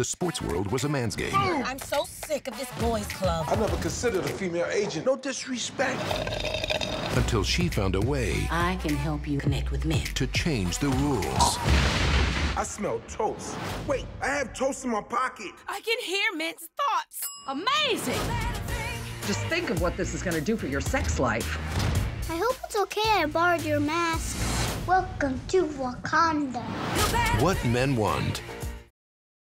the sports world was a man's game. Oh. I'm so sick of this boys' club. I never considered a female agent. No disrespect. Until she found a way I can help you connect with men. to change the rules. I smell toast. Wait, I have toast in my pocket. I can hear men's thoughts. Amazing. Just think of what this is going to do for your sex life. I hope it's okay I borrowed your mask. Welcome to Wakanda. What Men Want.